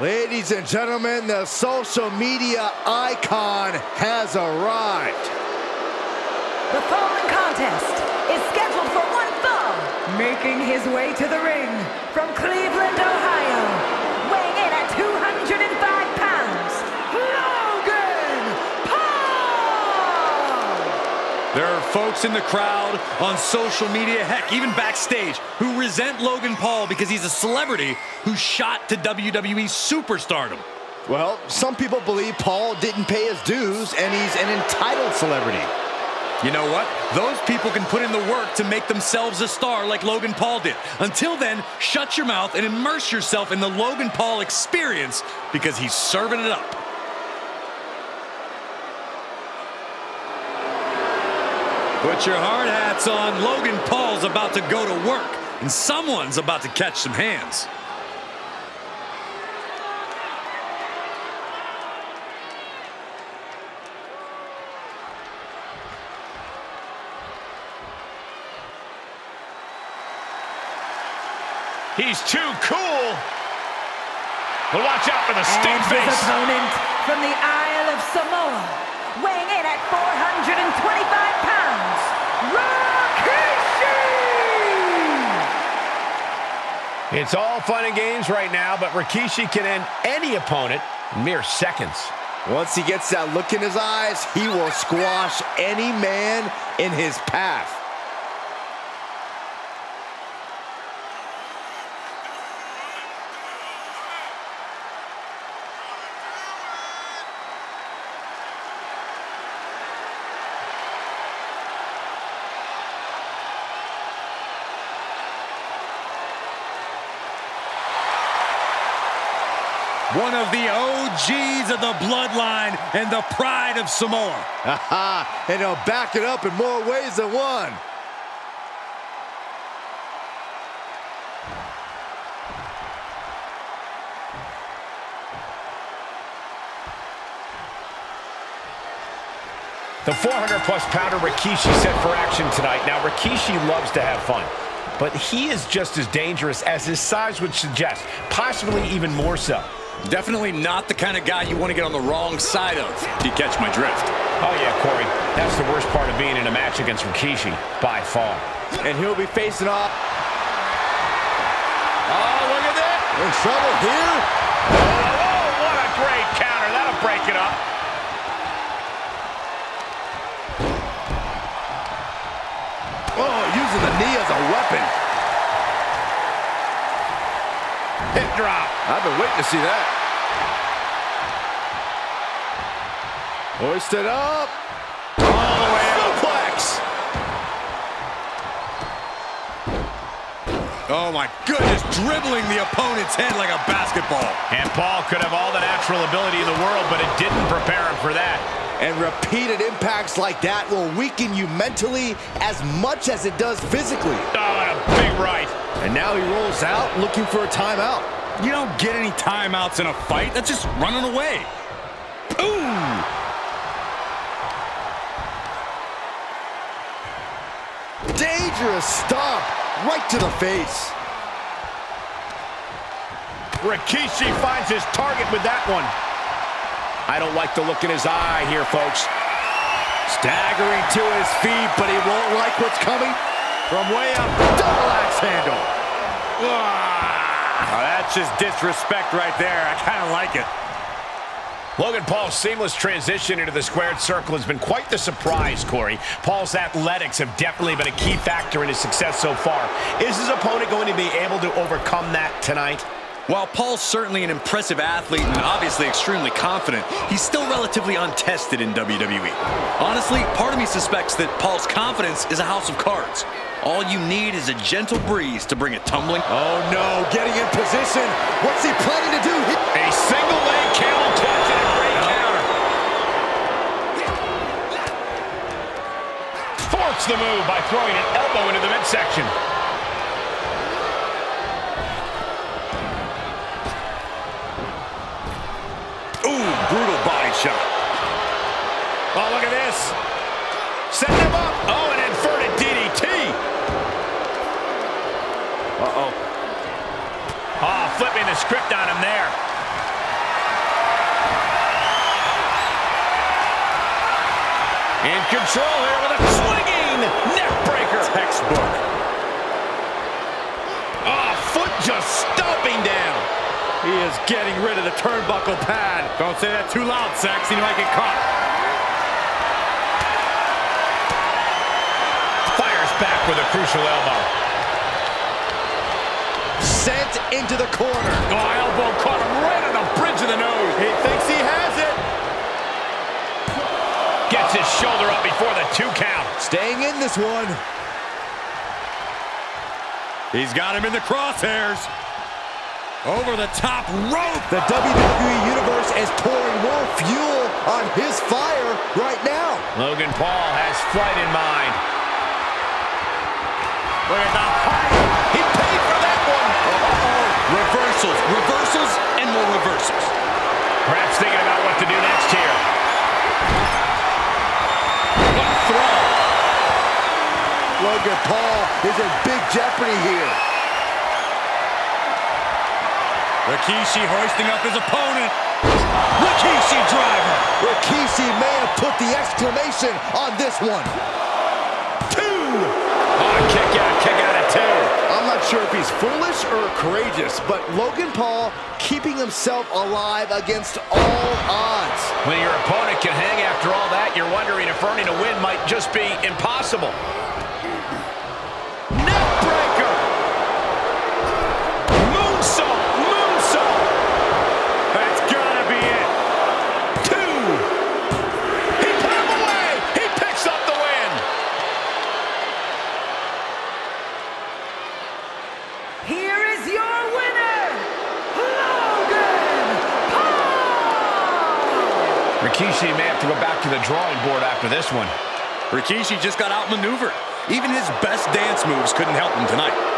Ladies and gentlemen, the social media icon has arrived. The following contest is scheduled for one fall. Making his way to the ring from Cleveland, folks in the crowd, on social media, heck, even backstage, who resent Logan Paul because he's a celebrity who shot to WWE superstardom. Well, some people believe Paul didn't pay his dues and he's an entitled celebrity. You know what? Those people can put in the work to make themselves a star like Logan Paul did. Until then, shut your mouth and immerse yourself in the Logan Paul experience because he's serving it up. Put your hard hats on. Logan Paul's about to go to work, and someone's about to catch some hands. He's too cool. But watch out for the stink And his opponent from the Isle of Samoa, weighing in at 425 It's all fun and games right now, but Rikishi can end any opponent in mere seconds. Once he gets that look in his eyes, he will squash any man in his path. One of the OGs of the bloodline and the pride of Samoa. Haha, and he'll back it up in more ways than one. The 400-plus pounder Rikishi set for action tonight. Now, Rikishi loves to have fun, but he is just as dangerous as his size would suggest, possibly even more so. Definitely not the kind of guy you want to get on the wrong side of, if you catch my drift. Oh, yeah, Corey, that's the worst part of being in a match against Rikishi, by far. And he'll be facing off. Oh, look at that. In trouble here. Oh, I've been waiting to see that. Hoisted up. All the way up. Suplex. Oh my goodness, dribbling the opponent's head like a basketball. And Paul could have all the natural ability in the world, but it didn't prepare him for that. And repeated impacts like that will weaken you mentally as much as it does physically. Oh, and a big right. And now he rolls out looking for a timeout. You don't get any timeouts in a fight. That's just running away. Ooh! Dangerous stop right to the face. Rikishi finds his target with that one. I don't like the look in his eye here, folks. Staggering to his feet, but he won't like what's coming. From way up, double axe handle. Ah, that's just disrespect right there. I kind of like it. Logan Paul's seamless transition into the squared circle has been quite the surprise, Corey. Paul's athletics have definitely been a key factor in his success so far. Is his opponent going to be able to overcome that tonight? While Paul's certainly an impressive athlete and obviously extremely confident, he's still relatively untested in WWE. Honestly, part of me suspects that Paul's confidence is a house of cards. All you need is a gentle breeze to bring it tumbling. Oh no, getting in position. What's he planning to do? A single leg camel clutch and a great counter. Thwarts the move by throwing an elbow into the midsection. Textbook. Oh, ah, foot just stomping down. He is getting rid of the turnbuckle pad. Don't say that too loud, Saxton. You might get caught. Fires back with a crucial elbow. Sent into the corner. Oh, elbow caught him right on the bridge of the nose. He thinks he has it. Gets his shoulder up before the two count. Staying in this one. He's got him in the crosshairs. Over the top rope. The WWE Universe is pouring more fuel on his fire right now. Logan Paul has flight in mind. Look at the height. He paid for that one. Uh-oh. Reversals, reversals, and more reversals. Perhaps thinking about what to do next here. What a throw. Logan Paul is in big jeopardy here. Rikishi hoisting up his opponent. Rikishi driver. Rikishi may have put the exclamation on this one. Two. Oh, kick out, kick out at two. I'm not sure if he's foolish or courageous, but Logan Paul keeping himself alive against all odds. When your opponent can hang after all that, you're wondering if earning a win might just be impossible. Rikishi may have to go back to the drawing board after this one. Rikishi just got outmaneuvered. Even his best dance moves couldn't help him tonight.